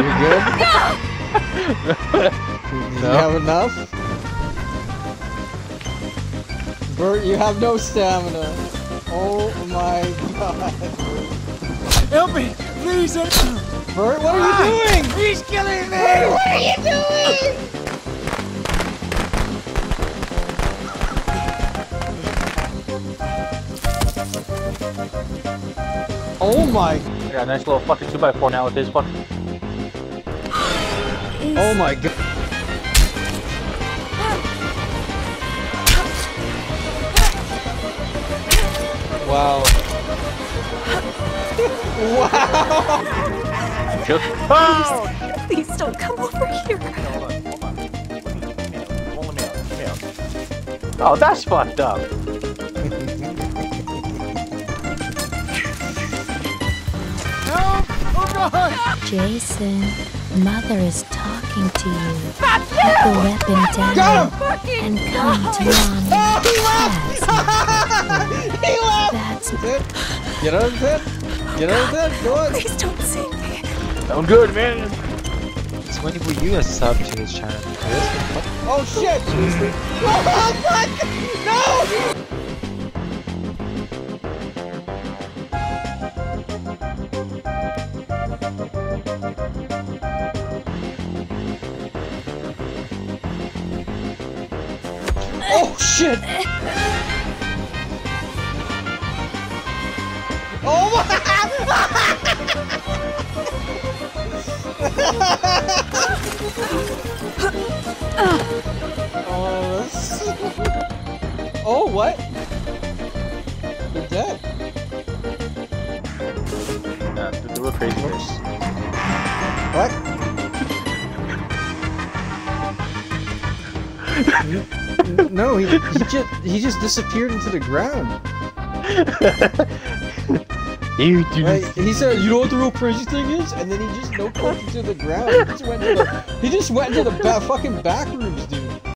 You good? Do you have enough? Bert, you have no stamina. Oh my god. Help me! Please! help me. Bert, what are you ah, doing? He's killing me! Bert, what are you doing? Oh my, I got a nice little fucking 2x4 now with this fucking. Oh my god. Wow. wow. Just. Oh! Please don't come over here. oh, that's fucked up. Help! Oh, oh god! Jason, Mother is talking to you. Put the weapon down Got and come to Mommy. Oh, he left! he left! That's Zip. Get out of zip. Get out of zip. Go on. Please don't save me. I'm good, man. It's when will you a sub to his channel? Oh shit! Mm. Oh fuck! No! Oh shit! Oh my! Oh, that's... oh, what? You're dead. Uh, do, a face. What? no, he, he just he just disappeared into the ground. You do Right? He said, "You know what the real crazy thing is?" And then he just no into the ground. He just went to the he just went into the ba- fucking back rooms, dude.